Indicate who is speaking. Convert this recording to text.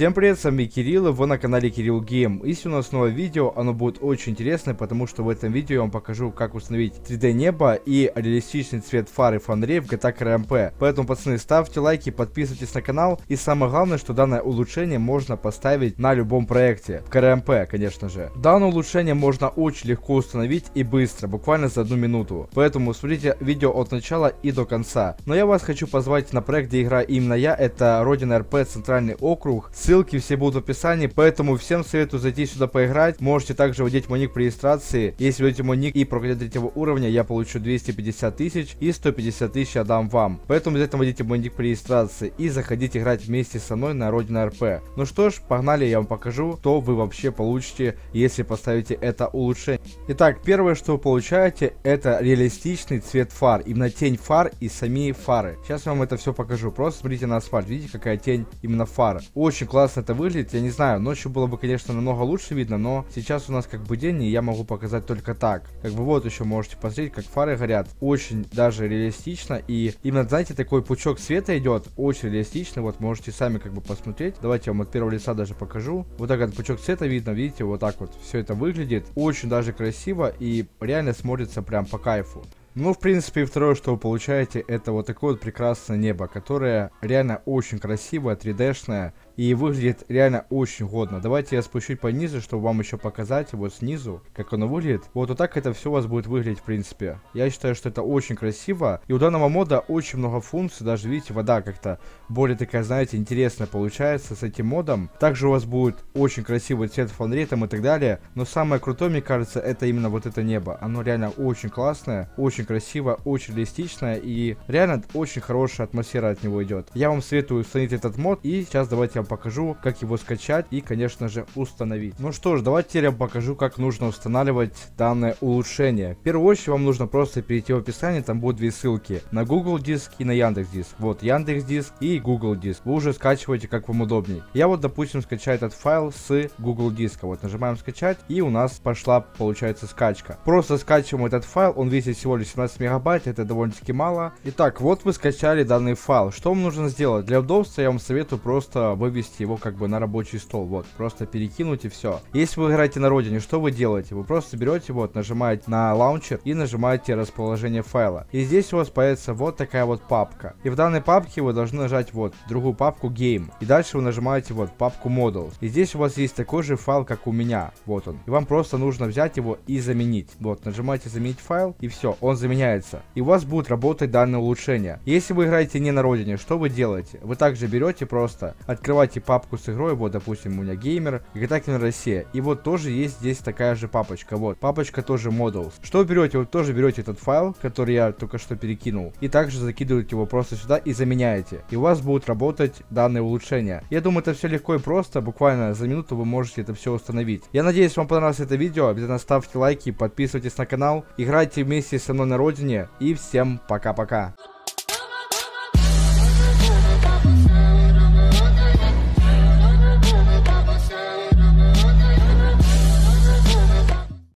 Speaker 1: Всем привет, с вами Кирилл, и вы на канале Кирилл Гейм. И сегодня у нас новое видео, оно будет очень интересное, потому что в этом видео я вам покажу, как установить 3D небо и реалистичный цвет фары фонарей в GTA RMP. Поэтому, пацаны, ставьте лайки, подписывайтесь на канал, и самое главное, что данное улучшение можно поставить на любом проекте, в КРМП, конечно же. Данное улучшение можно очень легко установить и быстро, буквально за одну минуту. Поэтому смотрите видео от начала и до конца. Но я вас хочу позвать на проект, где играю именно я, это Родина РП, Центральный округ. Ссылки все будут в описании, поэтому всем советую зайти сюда поиграть. Можете также вводить мой ник при регистрации. Если введете мой ник и пройдете третьего уровня, я получу 250 тысяч и 150 тысяч отдам вам. Поэтому обязательно вводите мой ник при регистрации и заходите играть вместе со мной на Родина РП. Ну что ж, погнали, я вам покажу, что вы вообще получите, если поставите это улучшение. Итак, первое, что вы получаете, это реалистичный цвет фар. Именно тень фар и сами фары. Сейчас я вам это все покажу. Просто смотрите на асфальт. Видите, какая тень именно фар. Очень классно это выглядит, я не знаю, ночью было бы, конечно, намного лучше видно, но сейчас у нас как бы день, и я могу показать только так. Как бы вот еще можете посмотреть, как фары горят. Очень даже реалистично, и именно, знаете, такой пучок света идет, очень реалистично, вот можете сами как бы посмотреть. Давайте я вам от первого лица даже покажу. Вот так этот пучок света видно, видите, вот так вот все это выглядит. Очень даже красиво и реально смотрится прям по кайфу. Ну, в принципе, второе, что вы получаете, это вот такое вот прекрасное небо, которое реально очень красивое, 3D-шное, и выглядит реально очень годно. Давайте я спущусь пониже, чтобы вам еще показать вот снизу, как оно выглядит. Вот, вот так это все у вас будет выглядеть, в принципе. Я считаю, что это очень красиво. И у данного мода очень много функций. Даже, видите, вода как-то более такая, знаете, интересная получается с этим модом. Также у вас будет очень красивый цвет фонарей и так далее. Но самое крутое, мне кажется, это именно вот это небо. Оно реально очень классное, очень красиво, очень реалистичное. И реально очень хорошая атмосфера от него идет. Я вам советую установить этот мод. И сейчас давайте я вам покажу, как его скачать и, конечно же, установить. Ну что ж, давайте я покажу, как нужно устанавливать данное улучшение. В первую очередь вам нужно просто перейти в описание, там будут две ссылки. На Google Диск и на Яндекс Диск. Вот, Яндекс Диск и Google Диск. Вы уже скачиваете, как вам удобней. Я вот, допустим, скачаю этот файл с Google Диска. Вот, нажимаем скачать, и у нас пошла, получается, скачка. Просто скачиваем этот файл, он весит всего лишь 17 мегабайт, это довольно-таки мало. Итак, вот вы скачали данный файл. Что вам нужно сделать? Для удобства я вам советую просто вывести его как бы на рабочий стол. Вот, просто перекинуть и все. Если вы играете на родине, что вы делаете? Вы просто берете, вот, нажимаете на лаунчер и нажимаете расположение файла. И здесь у вас появится вот такая вот папка. И в данной папке вы должны нажать вот другую папку Game. И дальше вы нажимаете вот папку Models. И здесь у вас есть такой же файл, как у меня. Вот он. И вам просто нужно взять его и заменить. Вот, нажимаете заменить файл и все, он заменяется. И у вас будет работать данное улучшение. Если вы играете не на родине, что вы делаете? Вы также берете просто, открываете папку с игрой, вот, допустим, у меня геймер, GTA Россия. И вот тоже есть здесь такая же папочка, вот, папочка тоже Models. Что вы берете? Вы тоже берете этот файл, который я только что перекинул, и также закидываете его просто сюда и заменяете. И у вас будут работать данные улучшения. Я думаю, это все легко и просто, буквально за минуту вы можете это все установить. Я надеюсь, вам понравилось это видео, обязательно ставьте лайки, подписывайтесь на канал, играйте вместе со мной на родине, и всем пока-пока.